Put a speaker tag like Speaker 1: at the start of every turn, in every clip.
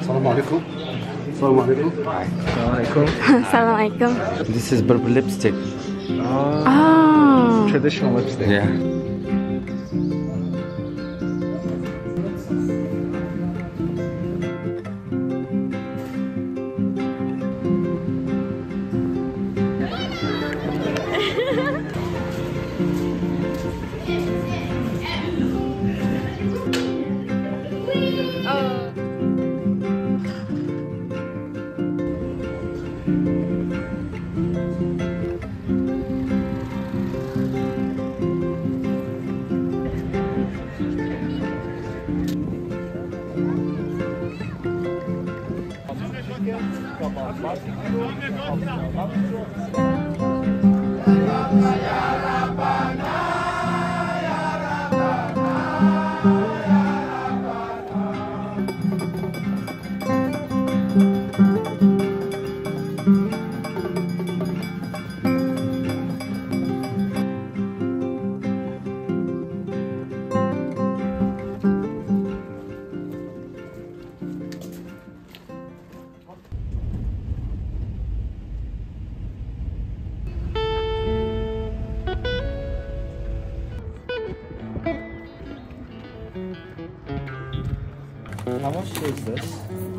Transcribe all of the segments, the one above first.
Speaker 1: Assalamualaikum. Assalamualaikum.
Speaker 2: Assalamualaikum.
Speaker 3: Assalamualaikum.
Speaker 4: This is purple lipstick.
Speaker 3: Oh.
Speaker 2: Traditional lipstick.
Speaker 4: Yeah. Grazie.
Speaker 1: How much is this?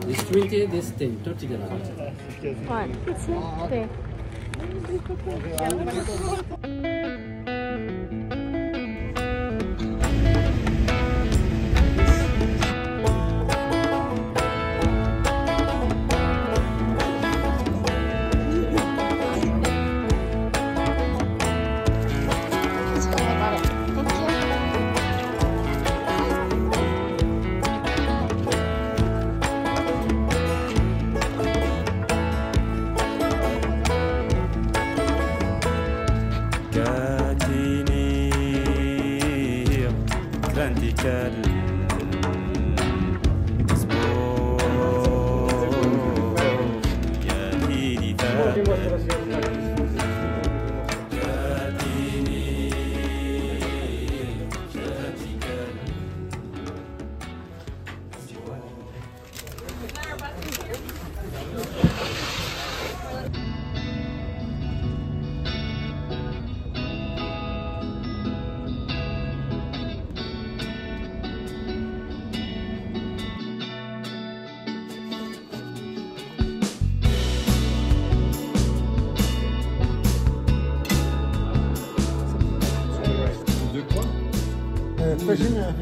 Speaker 5: This 20, this 10, 30
Speaker 3: grams. What? It's
Speaker 6: not oh, big. syndicale.
Speaker 1: 放心啊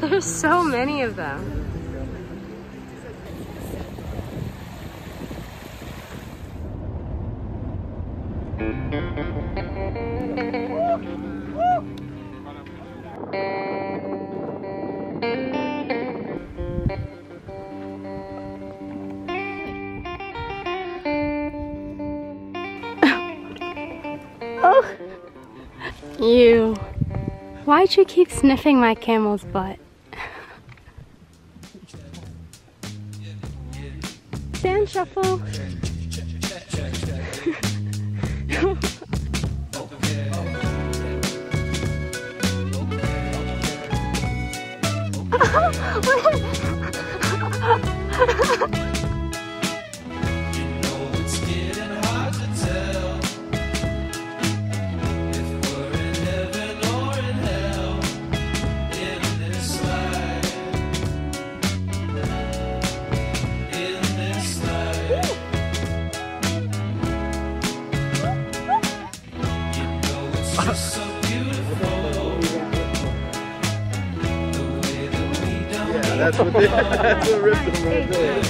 Speaker 3: There's so many of them. oh, you. Why'd you keep sniffing my camel's butt? Dance yeah, that's what they, that's what ripped them right there.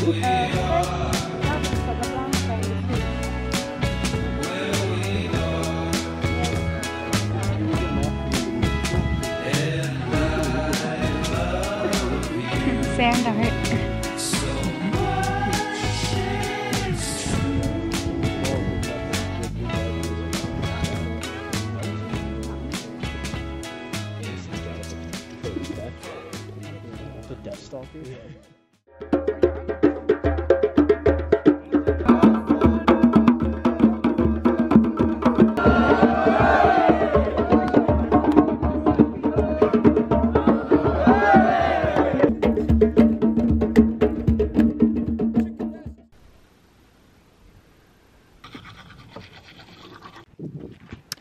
Speaker 7: Sand art.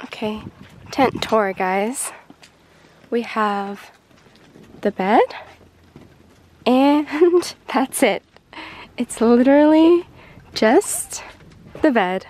Speaker 7: Okay, tent tour, guys. We have the bed, and that's it. It's literally just the bed.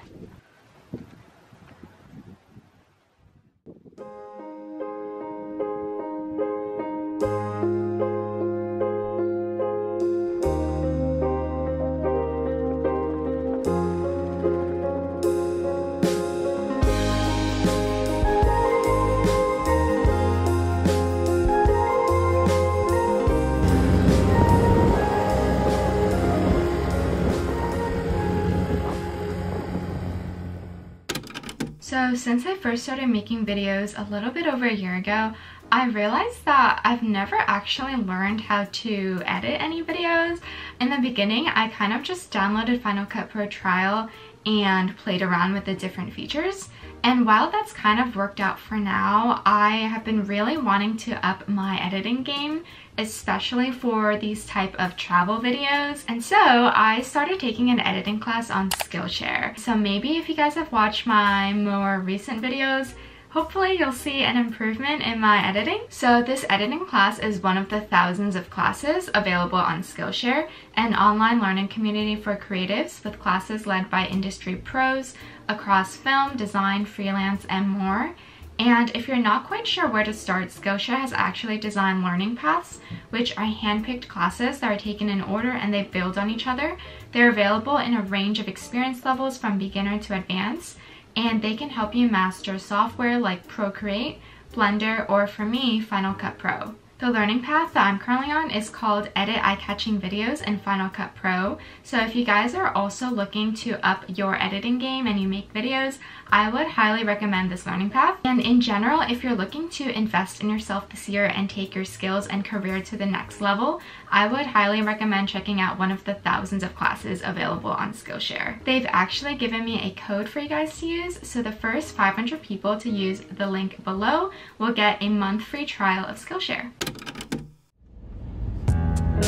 Speaker 7: So since I first started making videos a little bit over a year ago, I realized that I've never actually learned how to edit any videos. In the beginning, I kind of just downloaded Final Cut Pro Trial and played around with the different features. And while that's kind of worked out for now, I have been really wanting to up my editing game, especially for these type of travel videos. And so I started taking an editing class on Skillshare. So maybe if you guys have watched my more recent videos, Hopefully you'll see an improvement in my editing. So this editing class is one of the thousands of classes available on Skillshare, an online learning community for creatives with classes led by industry pros across film, design, freelance, and more. And if you're not quite sure where to start, Skillshare has actually designed learning paths, which are hand-picked classes that are taken in order and they build on each other. They're available in a range of experience levels from beginner to advanced and they can help you master software like Procreate, Blender, or for me, Final Cut Pro. The learning path that I'm currently on is called Edit Eye-Catching Videos in Final Cut Pro. So if you guys are also looking to up your editing game and you make videos, I would highly recommend this learning path. And in general, if you're looking to invest in yourself this year and take your skills and career to the next level, I would highly recommend checking out one of the thousands of classes available on Skillshare. They've actually given me a code for you guys to use, so the first 500 people to use the link below will get a month free trial of Skillshare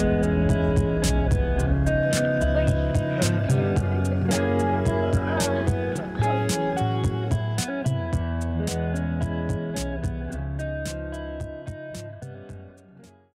Speaker 7: you